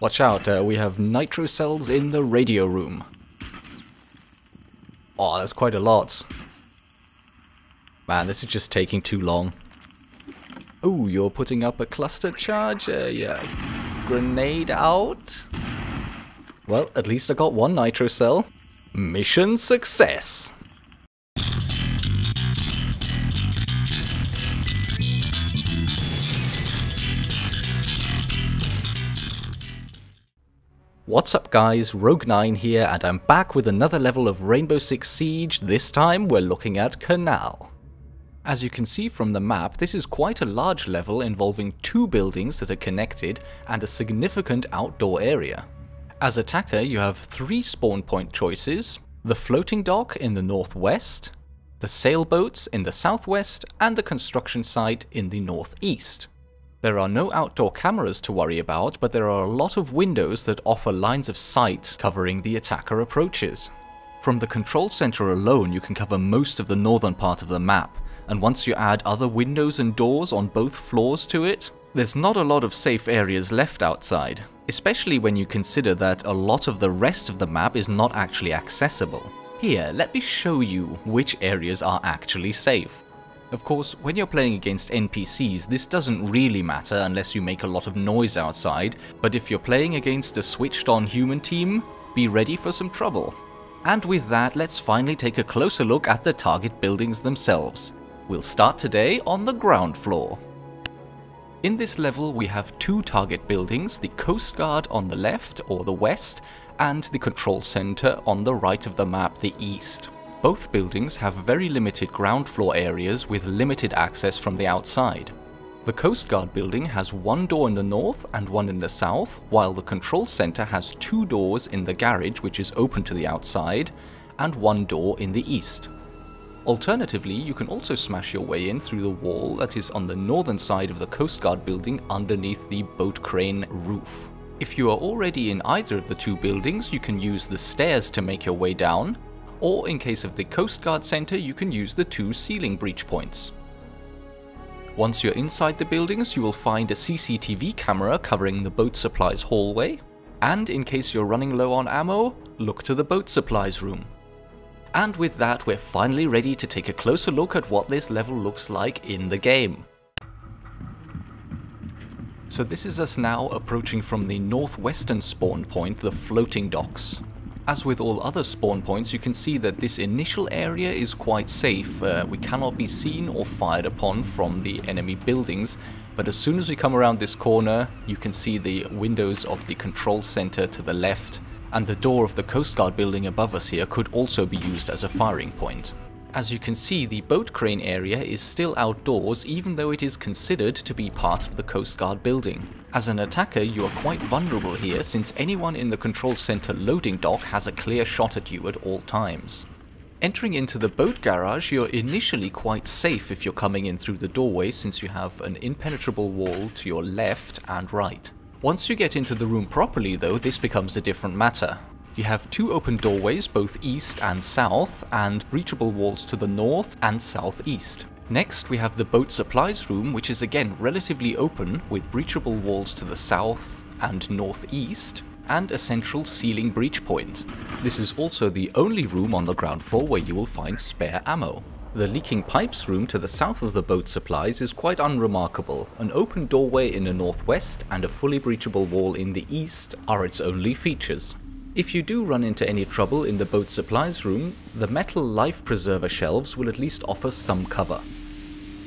Watch out, uh, we have nitro cells in the radio room. Oh, that's quite a lot. Man, this is just taking too long. Oh, you're putting up a cluster charge? Uh, yeah. Grenade out? Well, at least I got one nitro cell. Mission success! What's up guys, Rogue9 here and I'm back with another level of Rainbow Six Siege, this time we're looking at Kanal. As you can see from the map, this is quite a large level involving two buildings that are connected and a significant outdoor area. As attacker you have three spawn point choices, the floating dock in the northwest, the sailboats in the southwest and the construction site in the northeast. There are no outdoor cameras to worry about, but there are a lot of windows that offer lines of sight covering the attacker approaches. From the control center alone you can cover most of the northern part of the map, and once you add other windows and doors on both floors to it, there's not a lot of safe areas left outside, especially when you consider that a lot of the rest of the map is not actually accessible. Here, let me show you which areas are actually safe. Of course, when you're playing against NPCs, this doesn't really matter unless you make a lot of noise outside, but if you're playing against a switched on human team, be ready for some trouble. And with that, let's finally take a closer look at the target buildings themselves. We'll start today on the ground floor. In this level we have two target buildings, the Coast Guard on the left or the west, and the control center on the right of the map, the east. Both buildings have very limited ground floor areas with limited access from the outside. The Coast Guard building has one door in the north and one in the south, while the control center has two doors in the garage which is open to the outside, and one door in the east. Alternatively, you can also smash your way in through the wall that is on the northern side of the Coast Guard building underneath the boat crane roof. If you are already in either of the two buildings, you can use the stairs to make your way down, or in case of the Coast Guard Center you can use the two ceiling breach points. Once you're inside the buildings you will find a CCTV camera covering the boat supplies hallway, and in case you're running low on ammo, look to the boat supplies room. And with that we're finally ready to take a closer look at what this level looks like in the game. So this is us now approaching from the northwestern spawn point, the floating docks. As with all other spawn points, you can see that this initial area is quite safe. Uh, we cannot be seen or fired upon from the enemy buildings, but as soon as we come around this corner, you can see the windows of the control center to the left, and the door of the Coast Guard building above us here could also be used as a firing point. As you can see, the boat crane area is still outdoors even though it is considered to be part of the Coast Guard building. As an attacker, you are quite vulnerable here since anyone in the control center loading dock has a clear shot at you at all times. Entering into the boat garage, you're initially quite safe if you're coming in through the doorway since you have an impenetrable wall to your left and right. Once you get into the room properly though, this becomes a different matter. You have two open doorways, both east and south, and breachable walls to the north and southeast. Next, we have the boat supplies room, which is again relatively open, with breachable walls to the south and northeast, and a central ceiling breach point. This is also the only room on the ground floor where you will find spare ammo. The leaking pipes room to the south of the boat supplies is quite unremarkable. An open doorway in the northwest and a fully breachable wall in the east are its only features. If you do run into any trouble in the boat supplies room, the metal life preserver shelves will at least offer some cover.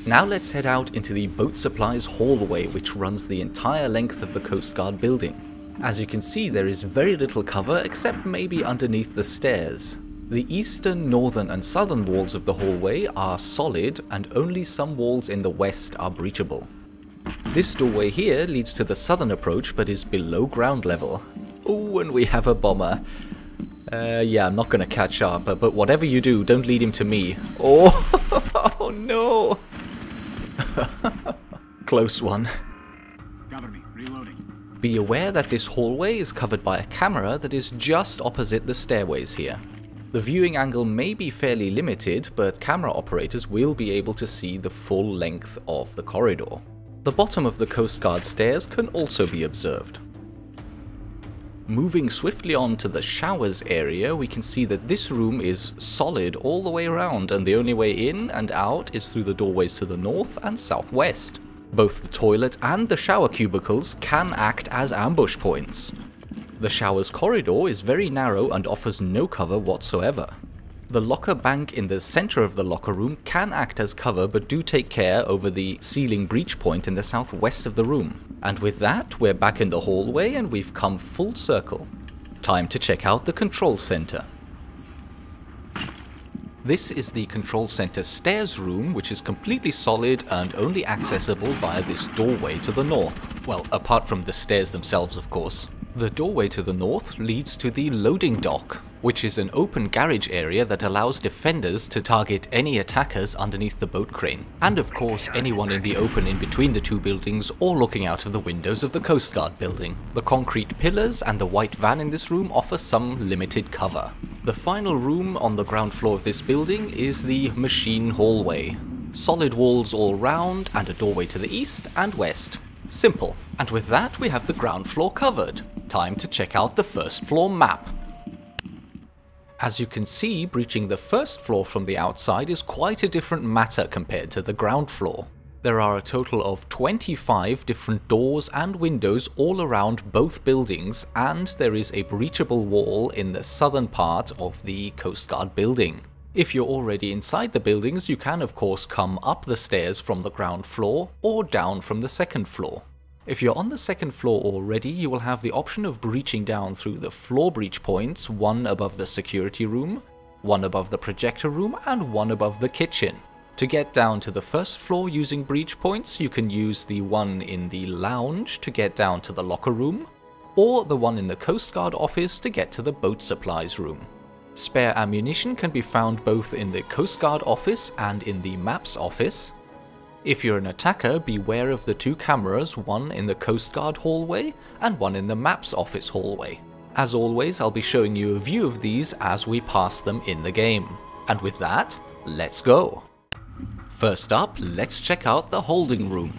Now let's head out into the boat supplies hallway which runs the entire length of the Coast Guard building. As you can see there is very little cover except maybe underneath the stairs. The eastern, northern and southern walls of the hallway are solid and only some walls in the west are breachable. This doorway here leads to the southern approach but is below ground level, Oh, and we have a bomber. Uh, yeah, I'm not gonna catch up, but, but whatever you do, don't lead him to me. Oh, oh no! Close one. Cover me. Reloading. Be aware that this hallway is covered by a camera that is just opposite the stairways here. The viewing angle may be fairly limited, but camera operators will be able to see the full length of the corridor. The bottom of the Coast Guard stairs can also be observed. Moving swiftly on to the showers area, we can see that this room is solid all the way around, and the only way in and out is through the doorways to the north and southwest. Both the toilet and the shower cubicles can act as ambush points. The shower's corridor is very narrow and offers no cover whatsoever. The locker bank in the center of the locker room can act as cover but do take care over the ceiling breach point in the southwest of the room. And with that, we're back in the hallway and we've come full circle. Time to check out the control center. This is the control center stairs room, which is completely solid and only accessible via this doorway to the north. Well, apart from the stairs themselves, of course. The doorway to the north leads to the loading dock, which is an open garage area that allows defenders to target any attackers underneath the boat crane, and of course anyone in the open in between the two buildings or looking out of the windows of the Coast Guard building. The concrete pillars and the white van in this room offer some limited cover. The final room on the ground floor of this building is the machine hallway. Solid walls all round and a doorway to the east and west. Simple. And with that we have the ground floor covered. Time to check out the first floor map. As you can see, breaching the first floor from the outside is quite a different matter compared to the ground floor. There are a total of 25 different doors and windows all around both buildings, and there is a breachable wall in the southern part of the Coast Guard building. If you're already inside the buildings, you can of course come up the stairs from the ground floor or down from the second floor. If you're on the second floor already, you will have the option of breaching down through the floor breach points, one above the security room, one above the projector room, and one above the kitchen. To get down to the first floor using breach points, you can use the one in the lounge to get down to the locker room, or the one in the Coast Guard office to get to the boat supplies room. Spare ammunition can be found both in the Coast Guard office and in the maps office, if you're an attacker, beware of the two cameras, one in the Coast Guard hallway and one in the Maps office hallway. As always, I'll be showing you a view of these as we pass them in the game. And with that, let's go! First up, let's check out the holding room.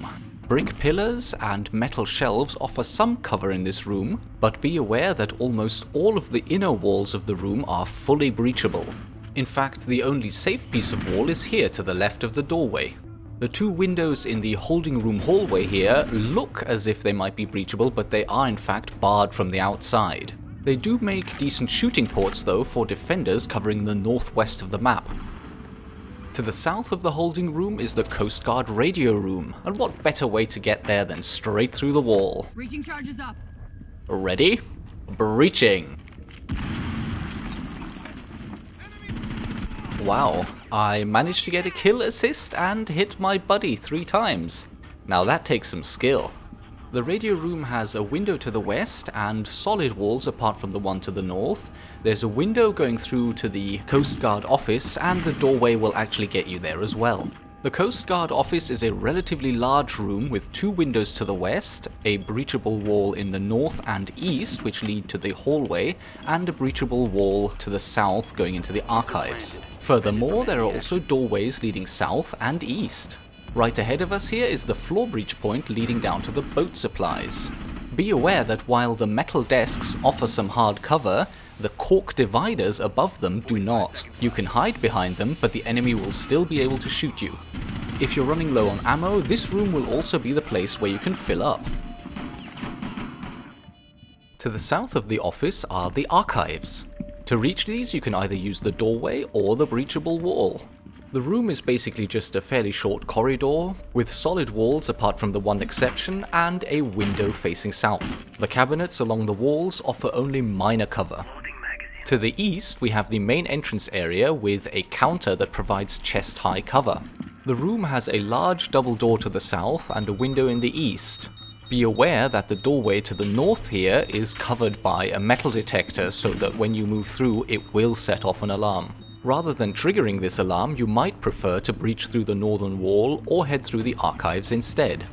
Brick pillars and metal shelves offer some cover in this room, but be aware that almost all of the inner walls of the room are fully breachable. In fact, the only safe piece of wall is here to the left of the doorway, the two windows in the holding room hallway here look as if they might be breachable, but they are in fact barred from the outside. They do make decent shooting ports though for defenders covering the northwest of the map. To the south of the holding room is the Coast Guard radio room, and what better way to get there than straight through the wall. Breaching charges up. Ready? Breaching! Wow, I managed to get a kill assist and hit my buddy three times. Now that takes some skill. The radio room has a window to the west and solid walls apart from the one to the north. There's a window going through to the Coast Guard office and the doorway will actually get you there as well. The Coast Guard office is a relatively large room with two windows to the west, a breachable wall in the north and east which lead to the hallway, and a breachable wall to the south going into the archives. Furthermore, there are also doorways leading south and east. Right ahead of us here is the floor breach point leading down to the boat supplies. Be aware that while the metal desks offer some hard cover, the cork dividers above them do not. You can hide behind them, but the enemy will still be able to shoot you. If you're running low on ammo, this room will also be the place where you can fill up. To the south of the office are the archives. To reach these, you can either use the doorway or the breachable wall. The room is basically just a fairly short corridor, with solid walls apart from the one exception, and a window facing south. The cabinets along the walls offer only minor cover. To the east, we have the main entrance area with a counter that provides chest-high cover. The room has a large double door to the south and a window in the east. Be aware that the doorway to the north here is covered by a metal detector so that when you move through it will set off an alarm. Rather than triggering this alarm, you might prefer to breach through the northern wall or head through the archives instead.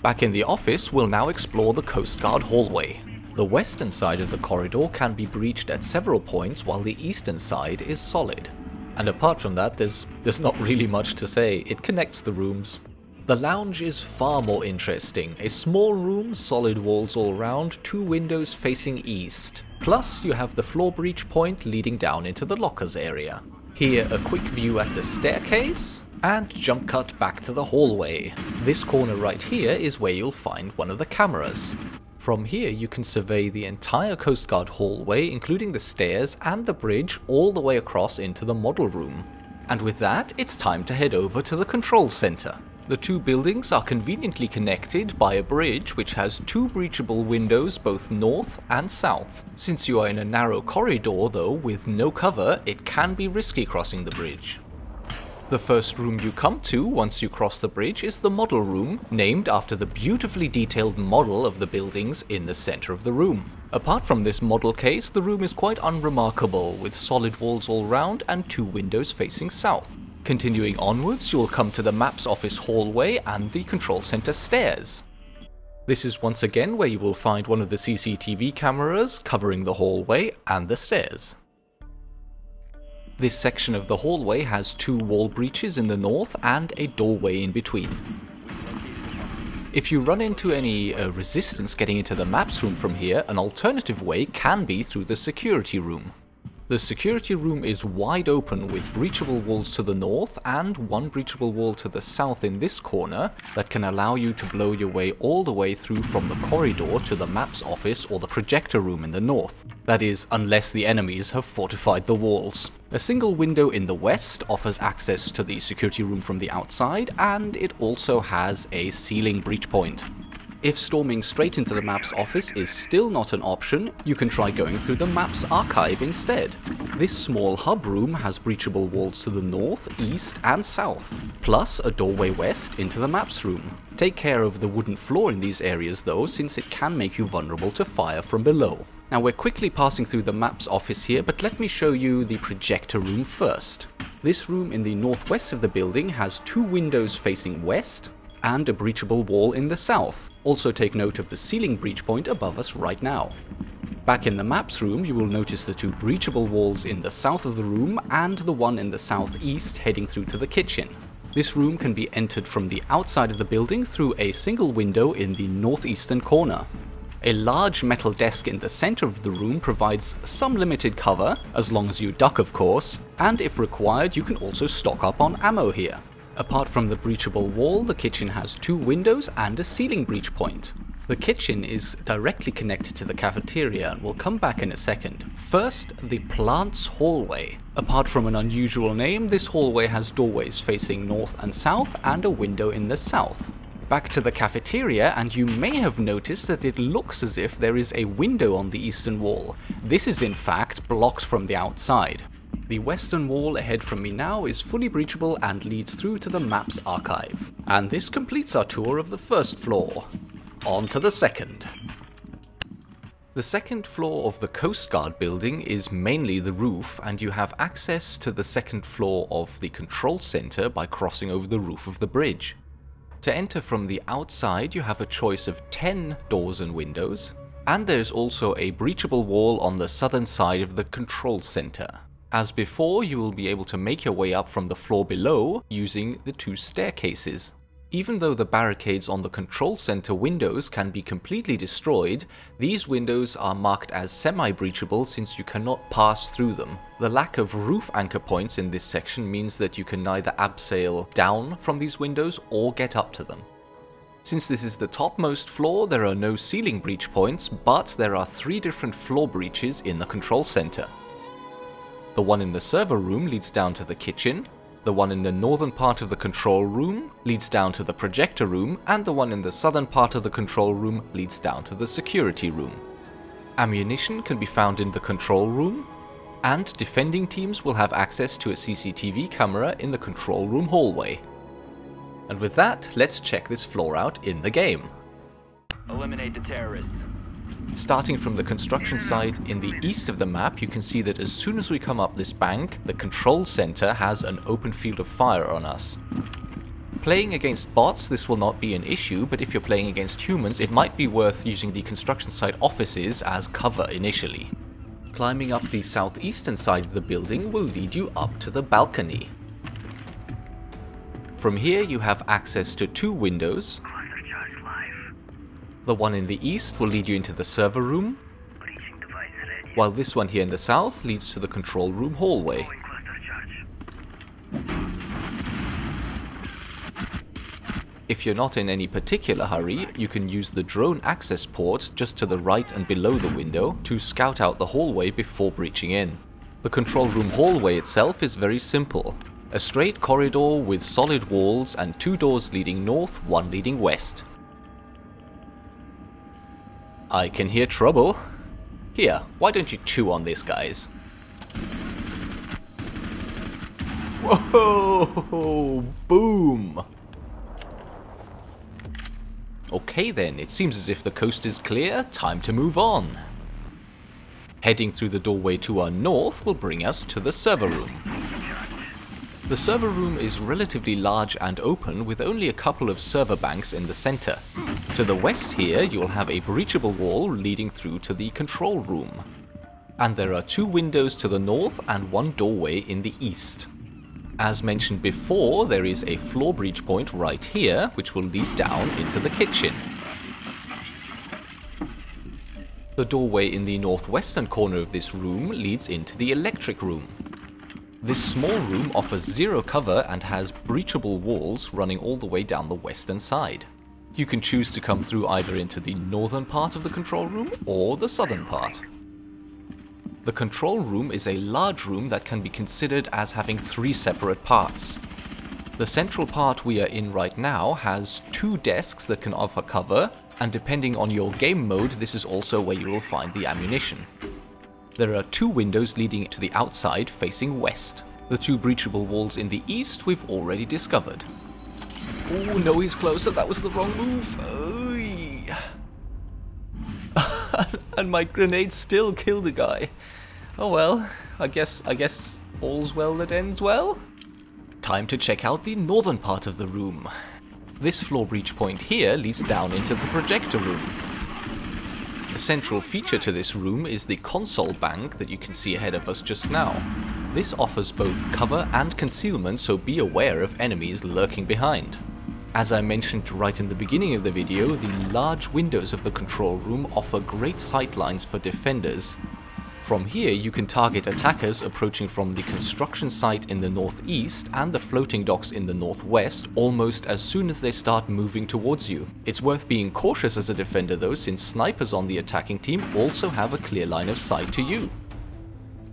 Back in the office, we'll now explore the Coast Guard hallway. The western side of the corridor can be breached at several points while the eastern side is solid. And apart from that, there's, there's not really much to say, it connects the rooms. The lounge is far more interesting. A small room, solid walls all round, two windows facing east. Plus, you have the floor breach point leading down into the lockers area. Here, a quick view at the staircase, and jump cut back to the hallway. This corner right here is where you'll find one of the cameras. From here you can survey the entire Coast Guard hallway including the stairs and the bridge all the way across into the model room. And with that, it's time to head over to the control center. The two buildings are conveniently connected by a bridge which has two breachable windows both north and south. Since you are in a narrow corridor though with no cover, it can be risky crossing the bridge. The first room you come to once you cross the bridge is the model room, named after the beautifully detailed model of the buildings in the center of the room. Apart from this model case, the room is quite unremarkable, with solid walls all round and two windows facing south. Continuing onwards, you will come to the maps office hallway and the control center stairs. This is once again where you will find one of the CCTV cameras covering the hallway and the stairs. This section of the hallway has two wall breaches in the north and a doorway in between. If you run into any uh, resistance getting into the maps room from here, an alternative way can be through the security room. The security room is wide open with breachable walls to the north and one breachable wall to the south in this corner that can allow you to blow your way all the way through from the corridor to the maps office or the projector room in the north. That is, unless the enemies have fortified the walls. A single window in the west offers access to the security room from the outside and it also has a ceiling breach point. If storming straight into the Maps office is still not an option, you can try going through the Maps archive instead. This small hub room has breachable walls to the north, east and south, plus a doorway west into the Maps room. Take care of the wooden floor in these areas though, since it can make you vulnerable to fire from below. Now we're quickly passing through the Maps office here, but let me show you the projector room first. This room in the northwest of the building has two windows facing west, and a breachable wall in the south. Also take note of the ceiling breach point above us right now. Back in the maps room you will notice the two breachable walls in the south of the room and the one in the southeast heading through to the kitchen. This room can be entered from the outside of the building through a single window in the northeastern corner. A large metal desk in the center of the room provides some limited cover, as long as you duck of course, and if required you can also stock up on ammo here. Apart from the breachable wall, the kitchen has two windows and a ceiling breach point. The kitchen is directly connected to the cafeteria and we'll come back in a second. First, the plant's hallway. Apart from an unusual name, this hallway has doorways facing north and south and a window in the south. Back to the cafeteria and you may have noticed that it looks as if there is a window on the eastern wall. This is in fact blocked from the outside. The western wall ahead from me now is fully breachable and leads through to the maps archive. And this completes our tour of the first floor. On to the second. The second floor of the Coast Guard building is mainly the roof and you have access to the second floor of the control center by crossing over the roof of the bridge. To enter from the outside you have a choice of 10 doors and windows, and there's also a breachable wall on the southern side of the control center. As before, you will be able to make your way up from the floor below using the two staircases. Even though the barricades on the control center windows can be completely destroyed, these windows are marked as semi-breachable since you cannot pass through them. The lack of roof anchor points in this section means that you can neither abseil down from these windows or get up to them. Since this is the topmost floor, there are no ceiling breach points, but there are three different floor breaches in the control center. The one in the server room leads down to the kitchen, the one in the northern part of the control room leads down to the projector room, and the one in the southern part of the control room leads down to the security room. Ammunition can be found in the control room, and defending teams will have access to a CCTV camera in the control room hallway. And with that, let's check this floor out in the game. Eliminate the terrorists. Starting from the construction site in the east of the map, you can see that as soon as we come up this bank, the control center has an open field of fire on us. Playing against bots, this will not be an issue, but if you're playing against humans, it might be worth using the construction site offices as cover initially. Climbing up the southeastern side of the building will lead you up to the balcony. From here you have access to two windows. The one in the east will lead you into the server room, while this one here in the south leads to the control room hallway. If you're not in any particular hurry, you can use the drone access port just to the right and below the window to scout out the hallway before breaching in. The control room hallway itself is very simple. A straight corridor with solid walls and two doors leading north, one leading west. I can hear trouble. Here, why don't you chew on this, guys? Whoa! Boom! Okay then, it seems as if the coast is clear, time to move on. Heading through the doorway to our north will bring us to the server room. The server room is relatively large and open with only a couple of server banks in the center. To the west here you'll have a breachable wall leading through to the control room. And there are two windows to the north and one doorway in the east. As mentioned before, there is a floor breach point right here, which will lead down into the kitchen. The doorway in the northwestern corner of this room leads into the electric room. This small room offers zero cover and has breachable walls running all the way down the western side. You can choose to come through either into the northern part of the control room or the southern part. The control room is a large room that can be considered as having three separate parts. The central part we are in right now has two desks that can offer cover, and depending on your game mode, this is also where you will find the ammunition. There are two windows leading to the outside facing west. The two breachable walls in the east we've already discovered. Oh no, he's closer, that was the wrong move. and my grenade still killed a guy. Oh well, I guess I guess all's well that ends well. Time to check out the northern part of the room. This floor breach point here leads down into the projector room. The central feature to this room is the console bank that you can see ahead of us just now. This offers both cover and concealment, so be aware of enemies lurking behind. As I mentioned right in the beginning of the video, the large windows of the control room offer great sightlines for defenders, from here you can target attackers approaching from the construction site in the northeast and the floating docks in the northwest almost as soon as they start moving towards you. It's worth being cautious as a defender though since snipers on the attacking team also have a clear line of sight to you.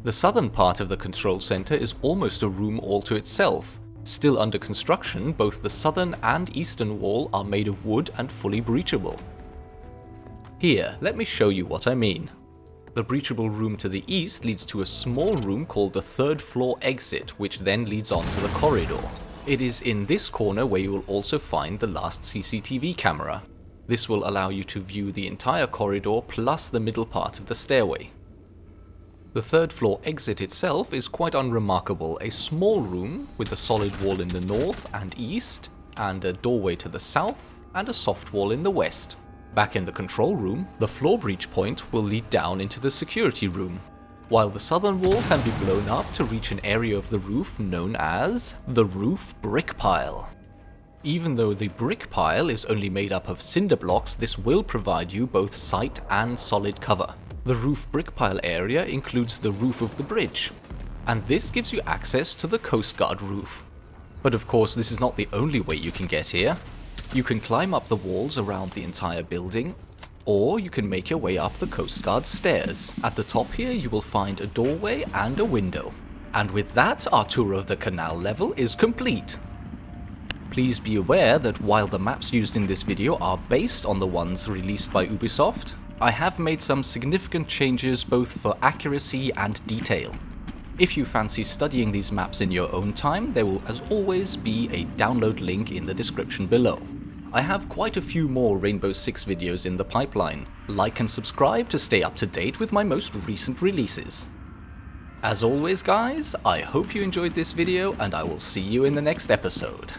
The southern part of the control center is almost a room all to itself. Still under construction, both the southern and eastern wall are made of wood and fully breachable. Here, let me show you what I mean. The breachable room to the east leads to a small room called the third floor exit, which then leads on to the corridor. It is in this corner where you will also find the last CCTV camera. This will allow you to view the entire corridor plus the middle part of the stairway. The third floor exit itself is quite unremarkable, a small room with a solid wall in the north and east, and a doorway to the south, and a soft wall in the west. Back in the control room, the floor breach point will lead down into the security room, while the southern wall can be blown up to reach an area of the roof known as the roof brick pile. Even though the brick pile is only made up of cinder blocks, this will provide you both sight and solid cover. The roof brick pile area includes the roof of the bridge, and this gives you access to the Coast Guard roof. But of course this is not the only way you can get here. You can climb up the walls around the entire building, or you can make your way up the Coast Guard stairs. At the top here you will find a doorway and a window. And with that, our tour of the Kanal level is complete. Please be aware that while the maps used in this video are based on the ones released by Ubisoft, I have made some significant changes both for accuracy and detail. If you fancy studying these maps in your own time, there will as always be a download link in the description below. I have quite a few more Rainbow Six videos in the pipeline. Like and subscribe to stay up to date with my most recent releases. As always guys, I hope you enjoyed this video and I will see you in the next episode.